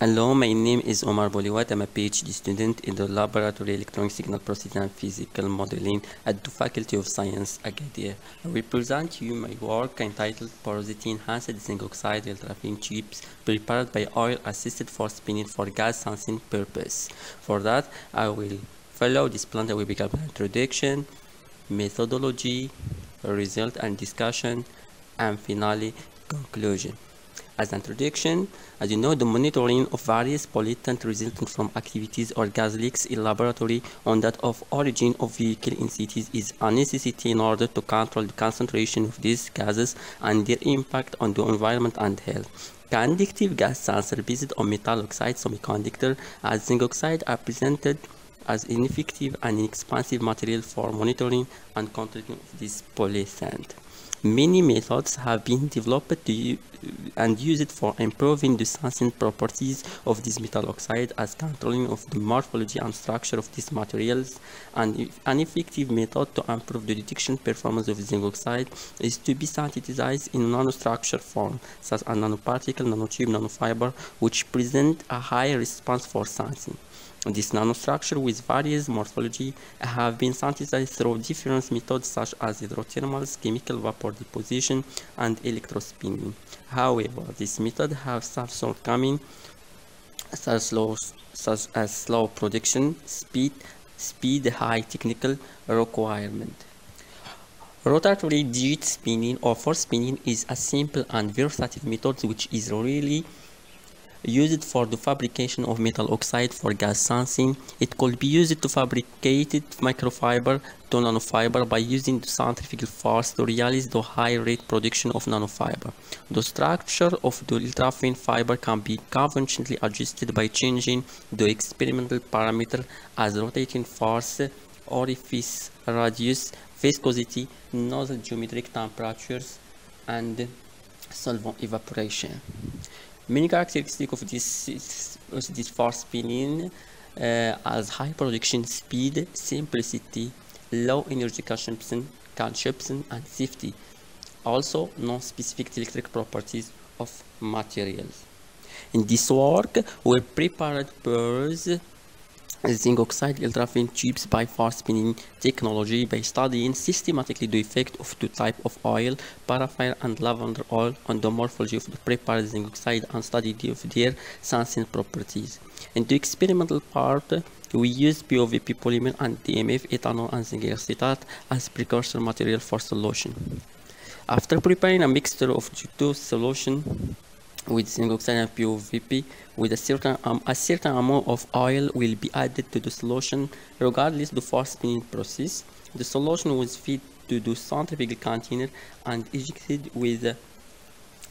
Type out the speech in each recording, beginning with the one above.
Hello, my name is Omar Boliwat. I'm a PhD student in the Laboratory Electronic Signal Processing and Physical Modeling at the Faculty of Science, Agadir. I will present you my work entitled Porosity Enhanced Zinc Oxide Ultrafine Chips prepared by oil assisted force spinning for gas sensing purpose. For that, I will follow this plan that will become introduction, methodology, result and discussion, and finally conclusion. As an introduction, as you know, the monitoring of various pollutants resulting from activities or gas leaks in laboratory on that of origin of vehicle in cities is a necessity in order to control the concentration of these gases and their impact on the environment and health. Conductive gas sensor based on metal oxide semiconductor as zinc oxide are presented as ineffective and inexpensive material for monitoring and controlling of this pollutant. Many methods have been developed to, and used for improving the sensing properties of this metal oxide as controlling of the morphology and structure of these materials and an effective method to improve the detection performance of zinc oxide is to be synthesized in nanostructure form such as nanoparticle, nanotube, nanofiber which present a high response for sensing. This nanostructure with various morphology have been synthesized through different methods such as hydrothermals, chemical vapor deposition, and electrospinning. However, this method have some shortcomings such, such as slow production, speed, speed, high technical requirement. Rotatory digit spinning or force spinning is a simple and versatile method which is really used for the fabrication of metal oxide for gas sensing. It could be used to fabricate microfiber to nanofiber by using the centrifugal force to realize the high rate production of nanofiber. The structure of the ultrafine fiber can be conventionally adjusted by changing the experimental parameter as rotating force, orifice radius, viscosity, nozzle geometric temperatures, and solvent evaporation. Many characteristics of this, this force spinning uh, as high production speed, simplicity, low energy consumption, consumption and safety. Also, non-specific electric properties of materials. In this work, we prepared pairs zinc oxide ultrafine tubes by force spinning technology by studying systematically the effect of two types of oil, paraffin and lavender oil on the morphology of the prepared zinc oxide and studied of their sensing properties. In the experimental part, we used POVP polymer and DMF ethanol and zinc acetate as precursor material for solution. After preparing a mixture of two solution, with oxide and POVP with a certain um, a certain amount of oil will be added to the solution regardless the force spinning process. The solution was fed to the centrifugal container and ejected with a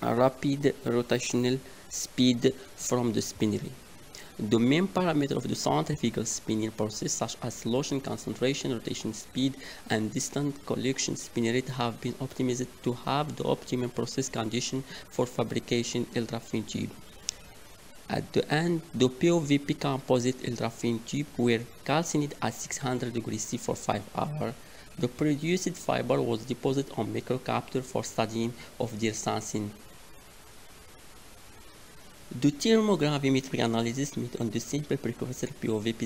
rapid rotational speed from the spinneret the main parameter of the centrifugal spinning process such as solution concentration, rotation speed, and distant collection spin rate have been optimized to have the optimum process condition for fabrication ultrafine tube. At the end, the POVP composite ultrafine tube were calcined at 600 degrees C for 5 hours. The produced fiber was deposited on microcapture for studying of their sensing the thermogravimetry analysis made on the simple precursor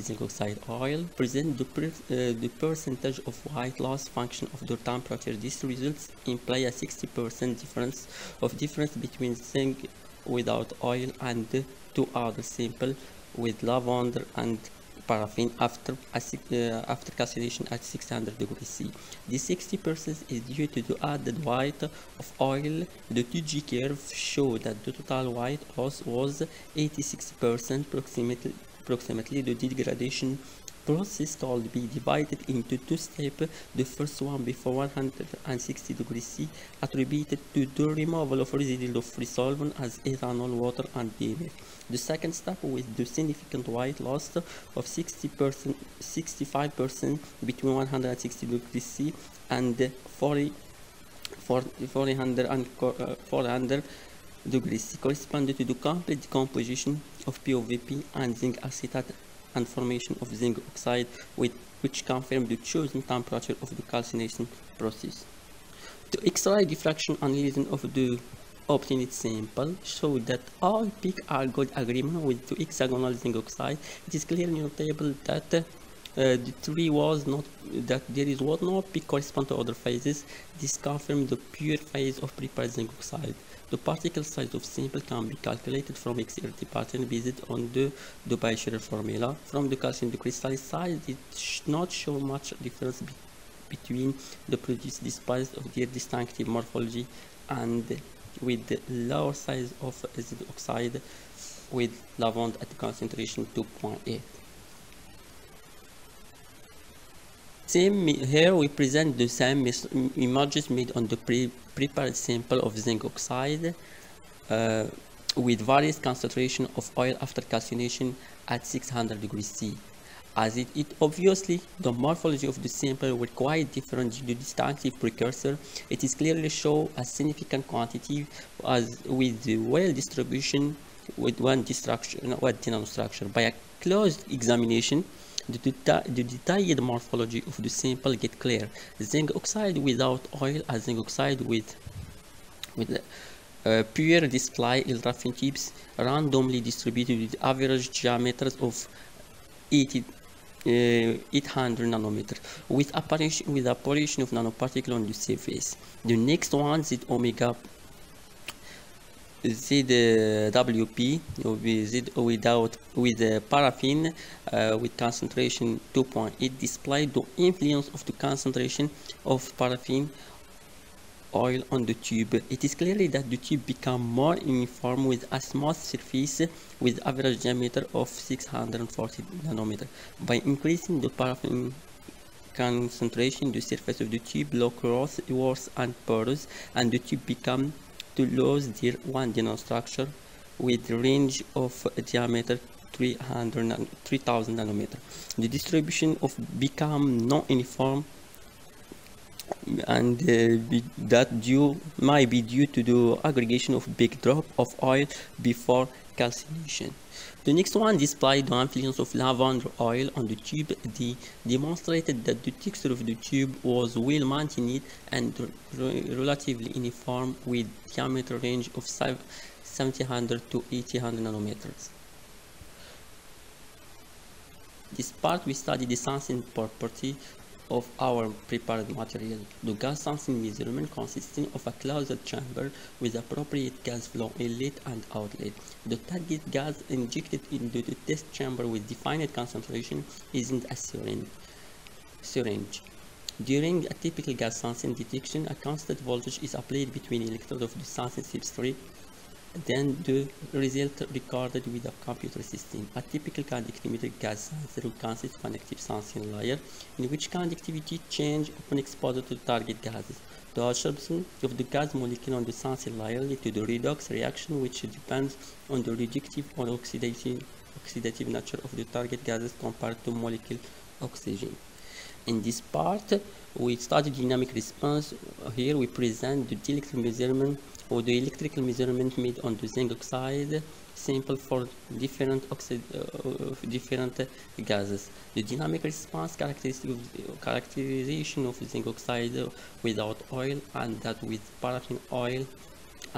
zinc oxide oil present the, per, uh, the percentage of white loss function of the temperature. These results imply a 60% difference of difference between zinc without oil and the two other simple with lavender and paraffin after uh, after calcination at 600 degrees C. The 60% is due to the added weight of oil. The TG curve show that the total white loss was 86% approximately, approximately the degradation process could be divided into two steps. The first one before 160 degrees C attributed to the removal of residual free solvent as ethanol, water and DMF. The second step with the significant white loss of 60%, 65% between 160 degrees C and 40, 40 400 and uh, 400 degrees C corresponded to the complete decomposition of POVP and zinc acetate and formation of zinc oxide with, which confirm the chosen temperature of the calcination process. The X-ray diffraction analysis of the obtained sample show that all peaks are good agreement with the hexagonal zinc oxide. It is clearly notable that uh, the tree was not that there is was no peak correspond to other phases. This confirms the pure phase of prepared zinc oxide. The particle size of sample can be calculated from XRD pattern based on the Debye-Scherrer formula. From the calcium the crystal size, it should not show much difference be between the produced despite of their distinctive morphology and with the lower size of the oxide with lavand at concentration 2.8. Same here we present the SEM images made on the pre prepared sample of zinc oxide uh, with various concentration of oil after calcination at 600 degrees C. As it, it obviously the morphology of the sample were quite different due to distinctive precursor, it is clearly show a significant quantity as with the well distribution with one destruction, one nanostructure. By a close examination, the, deta the detailed morphology of the sample get clear. Zinc oxide without oil and zinc oxide with with uh, pure display ultrafine tips randomly distributed with average diameters of 80 uh, 800 nanometer with apparition with apparition of nanoparticle on the surface. The next one is omega ZWP with without with paraffin uh, with concentration 2.8 display the influence of the concentration of paraffin oil on the tube. It is clearly that the tube become more uniform with a smooth surface with average diameter of 640 nanometer. By increasing the paraffin concentration, the surface of the tube look worse and porous and the tube become to lose their one nanostructure with range of diameter 300 3000 nanometer. The distribution of become non-uniform and uh, that due might be due to the aggregation of big drop of oil before calcination. The next one displayed the influence of lavender oil on the tube. The demonstrated that the texture of the tube was well maintained and relatively uniform with diameter range of 700 to 800 nanometers. This part we study the sensing property of our prepared material. The gas sensing measurement consisting of a closed chamber with appropriate gas flow inlet and outlet. The target gas injected into the test chamber with defined concentration isn't a syringe. syringe. During a typical gas sensing detection, a constant voltage is applied between electrode of the sensing substrate then the result recorded with a computer system. A typical conductometric gas sensor will consist of an active sensing layer in which conductivity change upon exposure to target gases. The absorption of the gas molecule on the sensing layer leads to the redox reaction which depends on the reductive or oxidative, oxidative nature of the target gases compared to molecule oxygen. In this part, we study dynamic response. Here we present the electrical measurement or the electrical measurement made on the zinc oxide sample for different uh, different gases. The dynamic response characteristic of, characterization of zinc oxide without oil and that with paraffin oil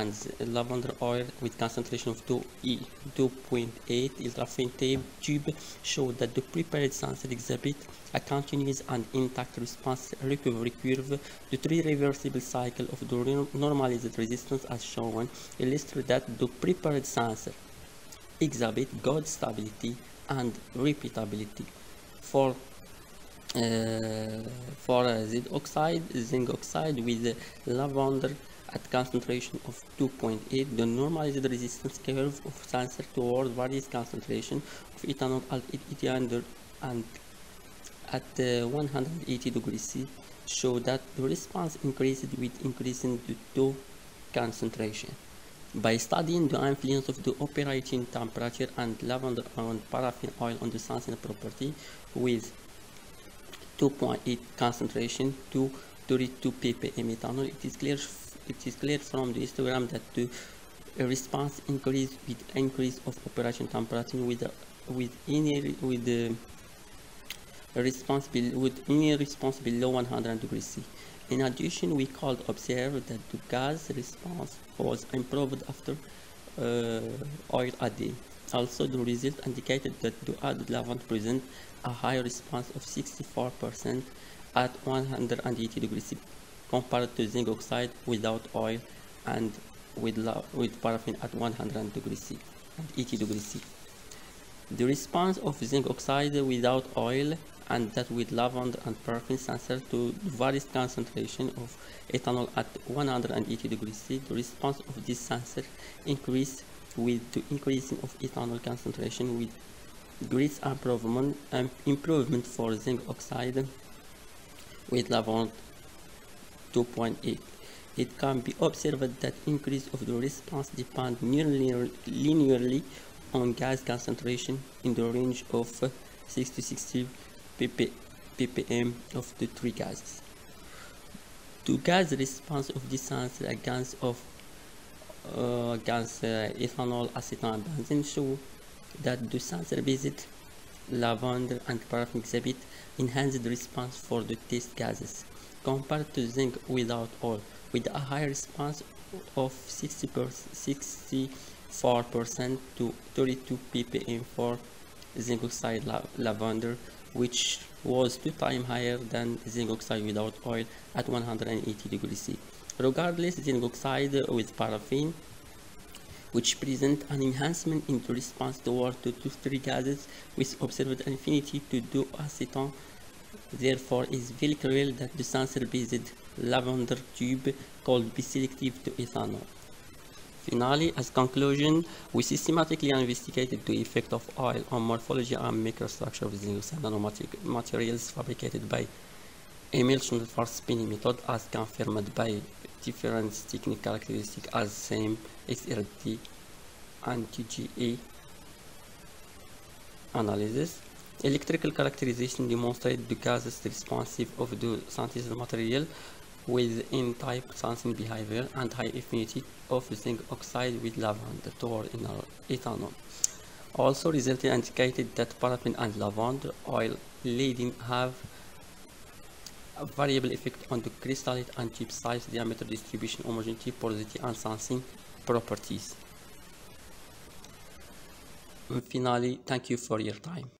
and lavender oil with concentration of 2E 2.8 ultrafine tube showed that the prepared sensor exhibit a continuous and intact response recovery curve. The three reversible cycle of the normalized resistance as shown illustrate that the prepared sensor exhibit good stability and repeatability for uh, for uh, zinc oxide, zinc oxide with lavender at concentration of 2.8, the normalized resistance curve of sensor toward various concentration of ethanol at 800 and at uh, 180 degrees C show that the response increased with increasing the two concentration. By studying the influence of the operating temperature and lavender and paraffin oil on the sensing property with 2.8 concentration to 32 ppm ethanol, it is clear it is clear from the histogram that the response increase with increase of operation temperature with with any with the response with any response below 100 degrees C. In addition, we could observe that the gas response was improved after uh, oil adding. Also, the result indicated that the added lavand present a high response of 64% at 180 degrees C compared to zinc oxide without oil and with, with paraffin at 100 degrees C and 80 degrees C. The response of zinc oxide without oil and that with lavender and paraffin sensor to various concentration of ethanol at 180 degrees C, the response of this sensor increased with the increasing of ethanol concentration with great improvement, um, improvement for zinc oxide with lavand 2.8. It can be observed that increase of the response depends nearly linearly on gas concentration in the range of 6 to 60 pp ppm of the three gases. The gas response of this sensor against of uh, against uh, ethanol, acetone, and benzene show that the sensor-based lavender and paraffin exhibit enhanced response for the test gases compared to zinc without oil with a high response of 60 64% to 32 ppm for zinc oxide la lavender which was two times higher than zinc oxide without oil at 180 degrees C. Regardless, zinc oxide with paraffin which present an enhancement in the response toward the two three gases with observed affinity to do acetone. Therefore, it is very clear that the sensor-based lavender tube could be selective to ethanol. Finally, as conclusion, we systematically investigated the effect of oil on morphology and microstructure of zinc nanomaterials fabricated by emulsion force spinning method as confirmed by different technical characteristics as SEM XRD and TGA analysis. Electrical characterization demonstrated the gases responsive of the synthesis material with n-type sensing behavior and high affinity of zinc oxide with lavand toward ethanol. Also results indicated that paraffin and lavender oil leading have a variable effect on the crystallite and chip size, diameter distribution, homogeneity, porosity, and sensing properties. And finally, thank you for your time.